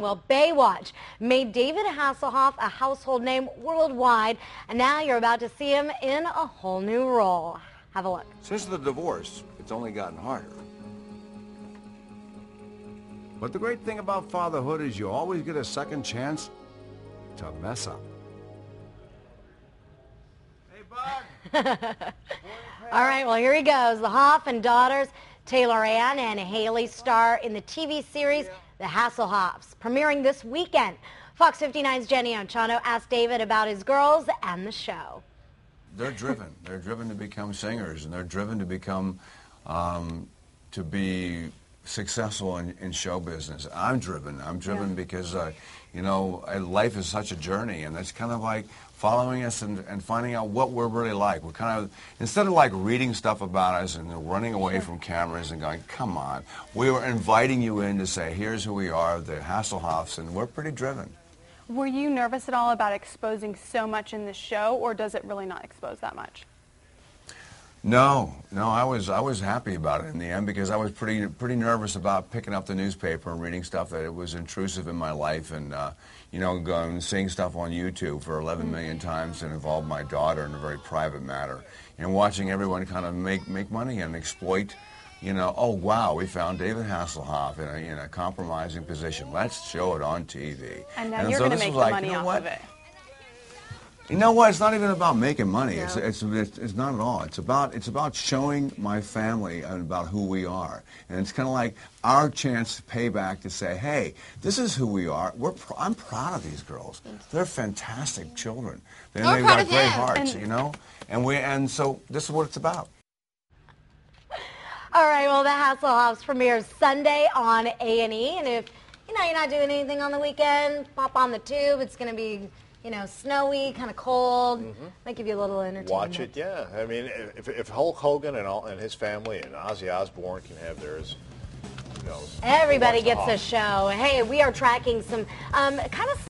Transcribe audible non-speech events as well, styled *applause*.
Well, Baywatch made David Hasselhoff a household name worldwide, and now you're about to see him in a whole new role. Have a look. Since the divorce, it's only gotten harder. But the great thing about fatherhood is you always get a second chance to mess up. Hey, Bud! *laughs* All right, well, here he goes. The Hoff and daughters, Taylor Ann and Hayley, star in the TV series The Hasselhoffs, premiering this weekend. Fox 59's Jenny Anchondo asked David about his girls and the show. They're driven. They're driven to become singers, and they're driven to become, um, to be successful in, in show business. I'm driven. I'm driven Yeah. because, uh, you know, life is such a journey, and it's kind of like following us and, and finding out what we're really like. We're kind of, instead of like reading stuff about us and running away from cameras and going, come on, we were inviting you in to say, here's who we are, the Hasselhoffs, and we're pretty driven. Were you nervous at all about exposing so much in the show, or does it really not expose that much? No, no, I was I was happy about it in the end because I was pretty pretty nervous about picking up the newspaper and reading stuff that it was intrusive in my life and uh, you know going seeing stuff on YouTube for 11 million times and involved my daughter in a very private matter and watching everyone kind of make make money and exploit. You know, oh wow, we found David Hasselhoff in a, in a compromising position. Let's show it on TV. And now you're so going to make the like, money you know off what? of it. You know what? It's not even about making money. It's, No. it's, it's, it's not at all. It's about, it's about showing my family and about who we are. And it's kind of like our chance to pay back to say, hey, this is who we are. We're pr- I'm proud of these girls. They're fantastic children. They've got great him. hearts, And- you know? And, we, and so this is what it's about. All right, well, The Hasselhoffs premieres Sunday on A&E, and if you know you're not doing anything on the weekend, pop on the tube. It's going to be, you know, snowy, kind of cold. Might give you a little entertainment. Watch it, yeah. I mean, if, if Hulk Hogan and, all, and his family and Ozzy Osbourne can have theirs, who knows? Everybody gets a show. Hey, we are tracking some um, kind of